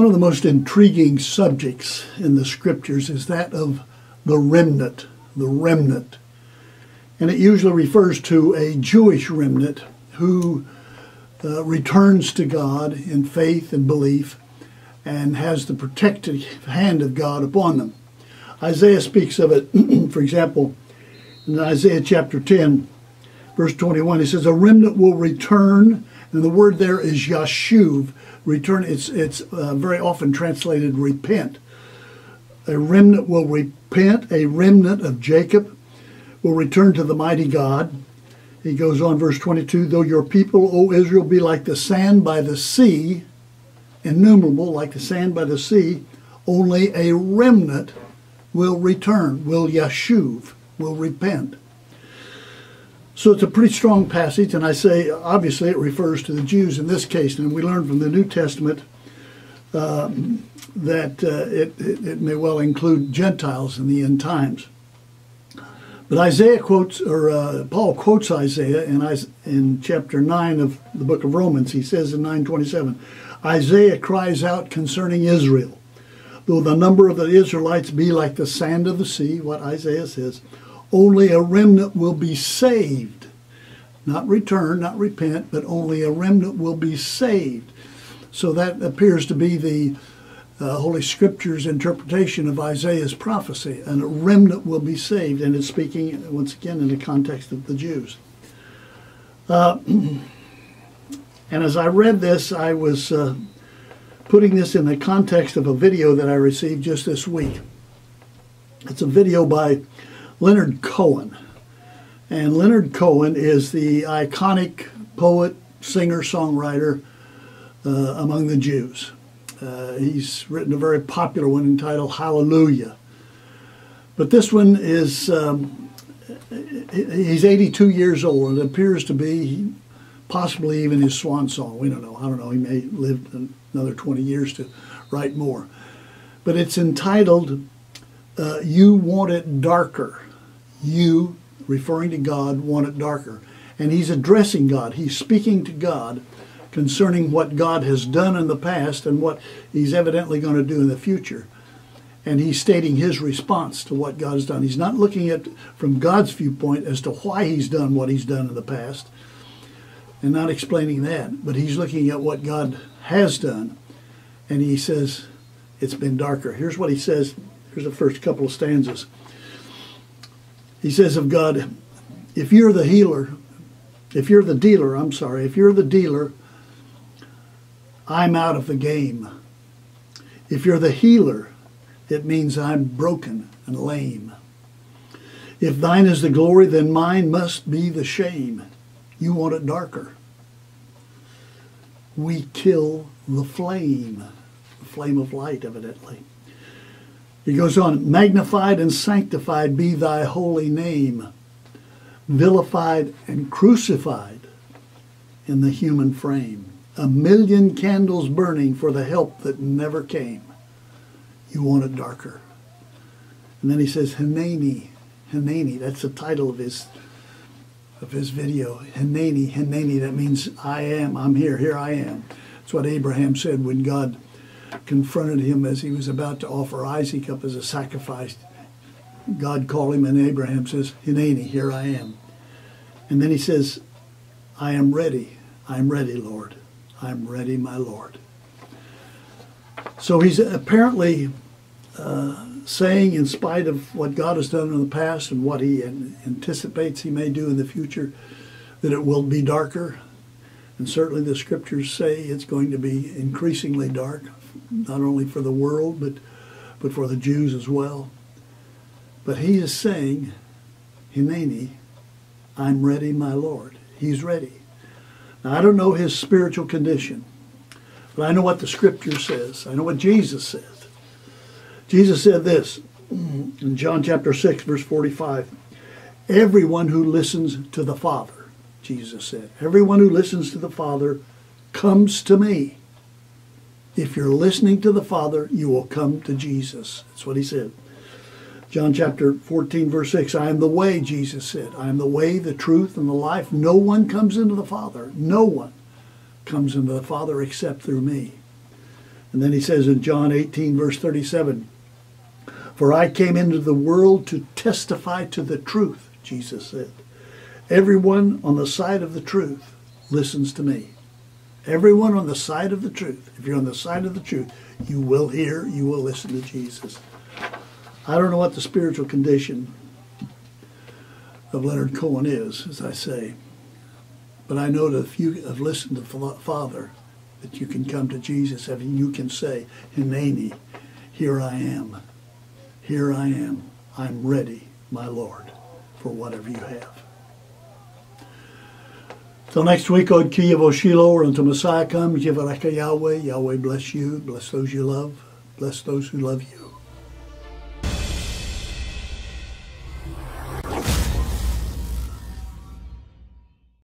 One of the most intriguing subjects in the scriptures is that of the remnant, the remnant. And it usually refers to a Jewish remnant who uh, returns to God in faith and belief and has the protective hand of God upon them. Isaiah speaks of it, for example, in Isaiah chapter 10, verse 21, he says, A remnant will return, and the word there is yashuv, return. It's, it's uh, very often translated repent. A remnant will repent, a remnant of Jacob will return to the mighty God. He goes on, verse 22 Though your people, O Israel, be like the sand by the sea, innumerable, like the sand by the sea, only a remnant will return, will yashuv, will repent. So it's a pretty strong passage, and I say obviously it refers to the Jews in this case, and we learn from the New Testament uh, that uh, it, it, it, may well include Gentiles in the end times. But Isaiah quotes, or uh, Paul quotes Isaiah in, in chapter 9 of the book of Romans. He says in 927, Isaiah cries out concerning Israel. Though the number of the Israelites be like the sand of the sea, what Isaiah says, only a remnant will be saved. Not return, not repent, but only a remnant will be saved. So that appears to be the uh, Holy Scripture's interpretation of Isaiah's prophecy. And a remnant will be saved, and it's speaking, once again, in the context of the Jews. Uh, and as I read this, I was uh, putting this in the context of a video that I received just this week. It's a video by Leonard Cohen. And Leonard Cohen is the iconic poet, singer, songwriter uh, among the Jews. Uh, he's written a very popular one entitled Hallelujah. But this one is, um, he's 82 years old. It appears to be possibly even his swan song. We don't know. I don't know. He may live another 20 years to write more. But it's entitled uh, You Want It Darker you, referring to God, want it darker. And he's addressing God. He's speaking to God concerning what God has done in the past and what he's evidently going to do in the future. And he's stating his response to what God has done. He's not looking at from God's viewpoint as to why he's done what he's done in the past and not explaining that, but he's looking at what God has done. And he says, it's been darker. Here's what he says. Here's the first couple of stanzas. He says of God, if you're the healer, if you're the dealer, I'm sorry, if you're the dealer, I'm out of the game. If you're the healer, it means I'm broken and lame. If thine is the glory, then mine must be the shame. You want it darker. We kill the flame, the flame of light, evidently. He goes on, magnified and sanctified be thy holy name, vilified and crucified in the human frame. A million candles burning for the help that never came. You want it darker. And then he says, Hineni, Hineni, that's the title of his of his video. Hineni, Hineni, that means I am, I'm here, here I am. That's what Abraham said when God confronted him as he was about to offer Isaac up as a sacrifice. God called him, and Abraham says, Hineni, here I am. And then he says, I am ready. I'm ready, Lord. I'm ready, my Lord. So he's apparently uh, saying, in spite of what God has done in the past and what he anticipates he may do in the future, that it will be darker. And certainly the scriptures say it's going to be increasingly dark not only for the world, but, but for the Jews as well. But he is saying, Hineni, I'm ready, my Lord. He's ready. Now, I don't know his spiritual condition, but I know what the scripture says. I know what Jesus says. Jesus said this in John chapter 6, verse 45 Everyone who listens to the Father, Jesus said, everyone who listens to the Father comes to me. If you're listening to the Father, you will come to Jesus. That's what he said. John chapter 14, verse 6 I am the way, Jesus said. I am the way, the truth, and the life. No one comes into the Father. No one comes into the Father except through me. And then he says in John 18, verse 37, For I came into the world to testify to the truth, Jesus said. Everyone on the side of the truth listens to me. Everyone on the side of the truth, if you're on the side of the truth, you will hear, you will listen to Jesus. I don't know what the spiritual condition of Leonard Cohen is, as I say, but I know that if you have listened to Father, that you can come to Jesus and you can say, Hineni, here I am. Here I am. I'm ready, my Lord, for whatever you have. Till next week, Od Kiev Shiloh, or until Messiah comes, Yivaraka Yahweh, Yahweh bless you, bless those you love, bless those who love you.